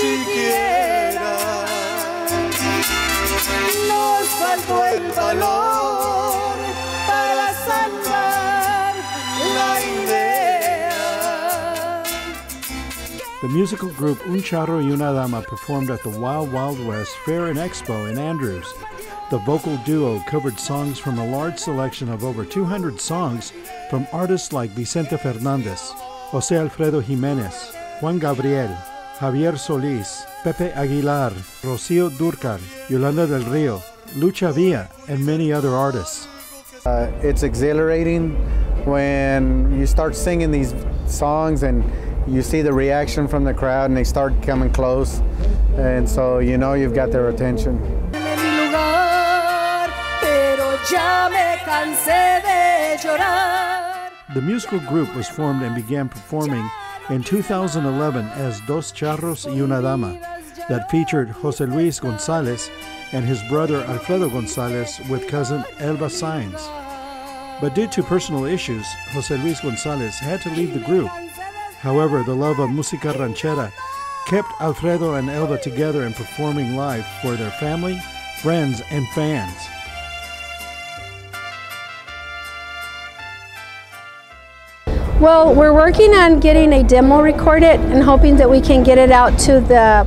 siquiera. Nos faltó el valor para salvar la idea. The musical group Un Charro y Una Dama performed at the Wild Wild West Fair and Expo in Andrews. The vocal duo covered songs from a large selection of over 200 songs from artists like Vicente Fernandez, José Alfredo Jiménez, Juan Gabriel, Javier Solís, Pepe Aguilar, Rocío Durcal, Yolanda del Rio, Lucha Villa, and many other artists. Uh, it's exhilarating when you start singing these songs and you see the reaction from the crowd and they start coming close and so you know you've got their attention. mi lugar, pero ya me cansé de llorar. The musical group was formed and began performing in 2011 as Dos Charros y Una Dama, that featured Jose Luis Gonzalez and his brother Alfredo Gonzalez with cousin Elva Saenz. But due to personal issues, Jose Luis Gonzalez had to leave the group. However, the love of música ranchera kept Alfredo and Elba together and performing live for their family, friends, and fans. Well, we're working on getting a demo recorded and hoping that we can get it out to the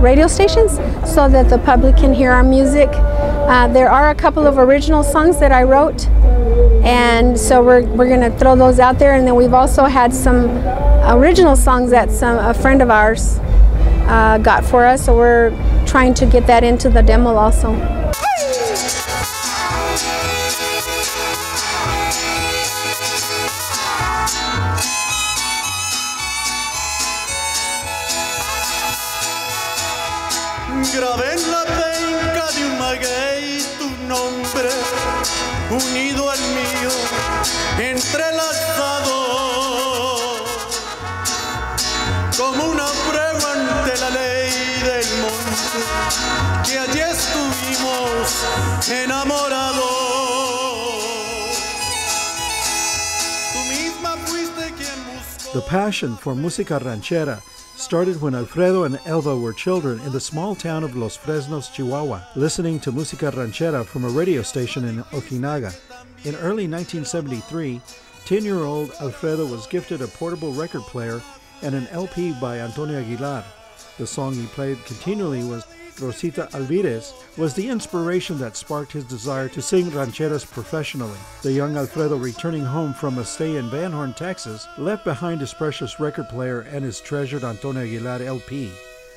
radio stations so that the public can hear our music. Uh, there are a couple of original songs that I wrote, and so we're, we're going to throw those out there. And then we've also had some original songs that some a friend of ours uh, got for us, so we're trying to get that into the demo also. Estuvimos enamorados. Tú misma fuiste quien buscó. The passion for música ranchera started when Alfredo and Elva were children in the small town of Los Fresnos, Chihuahua, listening to música ranchera from a radio station in Ojinaga. In early 1973, 10 year old Alfredo was gifted a portable record player and an LP by Antonio Aguilar. The song he played continually was Rosita Alvarez was the inspiration that sparked his desire to sing rancheras professionally. The young Alfredo, returning home from a stay in Van Horn, Texas, left behind his precious record player and his treasured Antonio Aguilar LP.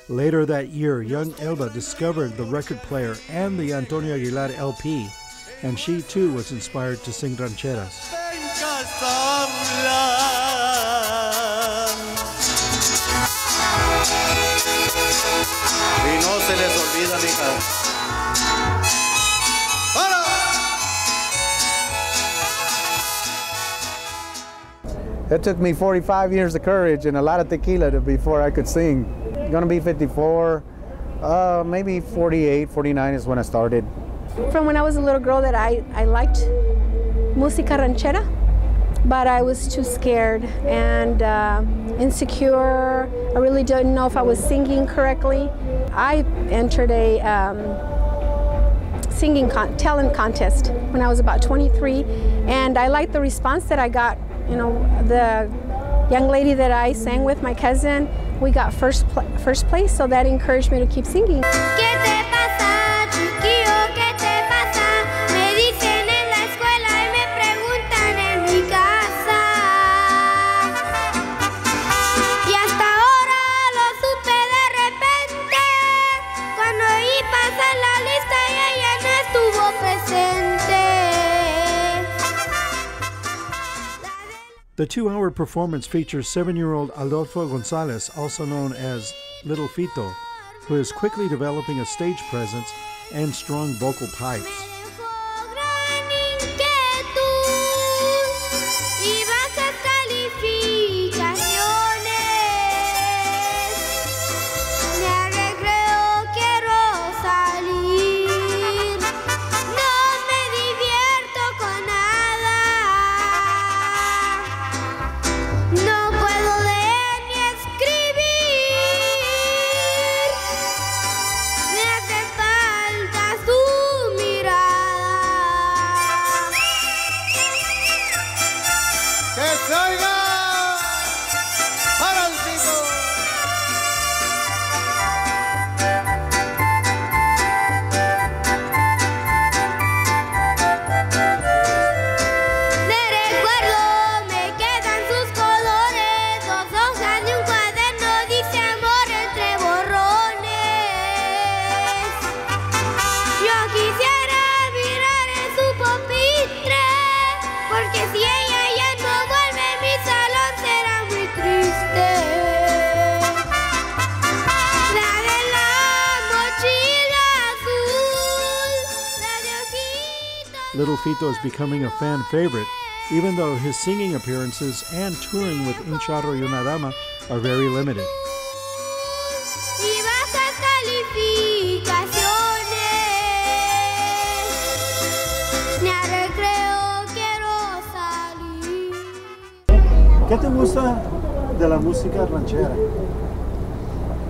Later that year, young Elva discovered the record player and the Antonio Aguilar LP, and she too was inspired to sing rancheras. Y no se les olvida, mija. ¡Para! It took me 45 years of courage and a lot of tequila to, before I could sing. Gonna be 54, uh, maybe 48, 49 is when I started. From when I was a little girl that I, I liked música ranchera, but I was too scared and uh, insecure. I really didn't know if I was singing correctly. I entered a um, singing con- talent contest when I was about 23, and I liked the response that I got. You know, the young lady that I sang with, my cousin, we got first pl- first place, so that encouraged me to keep singing. The two hour performance features seven year old Adolfo Gonzales, also known as Little Fito, who is quickly developing a stage presence and strong vocal pipes. Little Fito is becoming a fan favorite, even though his singing appearances and touring with Un Charro y Una Dama are very limited. y bajas calificaciones. Ni a recreo quiero salir. ¿Qué te gusta de la música ranchera?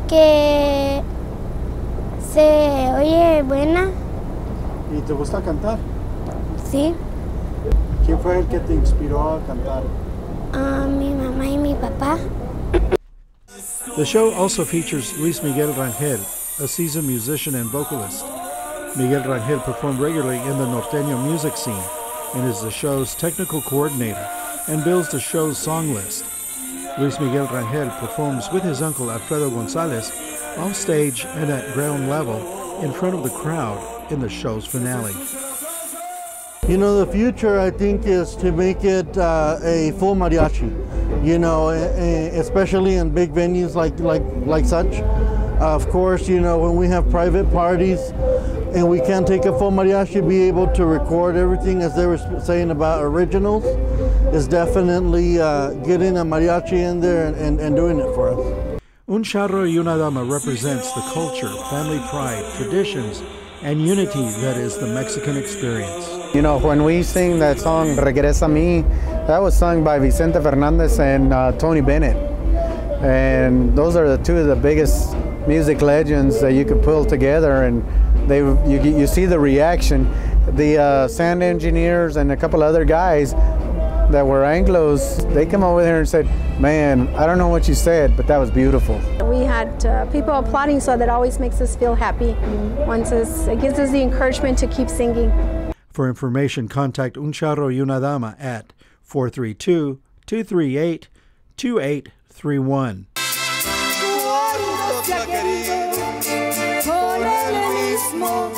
Que se oye buena, ¿Y te gusta cantar? Sí. ¿Quién fue el que te inspiró a cantar? A mi mamá y mi papá. The show also features Luis Miguel Rangel, a seasoned musician and vocalist. Miguel Rangel performed regularly in the norteño music scene and is the show's technical coordinator and builds the show's song list. Luis Miguel Rangel performs with his uncle Alfredo Gonzalez off stage and at ground level in front of the crowd in the show's finale. You know, the future I think is to make it uh, a full mariachi. You know, especially in big venues like like like such. of course, you know when we have private parties and we can't take a full mariachi, be able to record everything as they were saying about originals is definitely uh, getting a mariachi in there and, and, and doing it for us. Un charro y una dama represents the culture, family pride, traditions, and unity that is the Mexican experience. You know, when we sing that song Regresa mí, that was sung by Vicente Fernandez and uh, Tony Bennett. And those are the two of the biggest music legends that you could pull together and they you, you see the reaction. The uh, sound engineers and a couple other guys that were Anglos, they come over there and said, "Man, I don't know what you said, but that was beautiful." We had uh, people applauding, so that always makes us feel happy. Once it gives us the encouragement to keep singing. For information, contact Un Charro y una Dama at 432 238 2831. Cuánto te ha querido con el mismo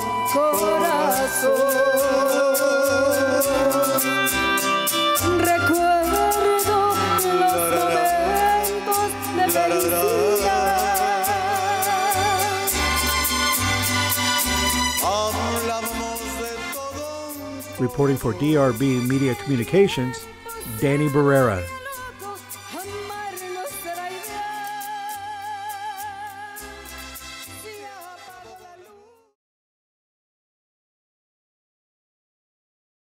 Reporting for DRB Media Communications, Danny Barrera.